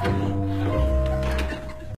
Bye.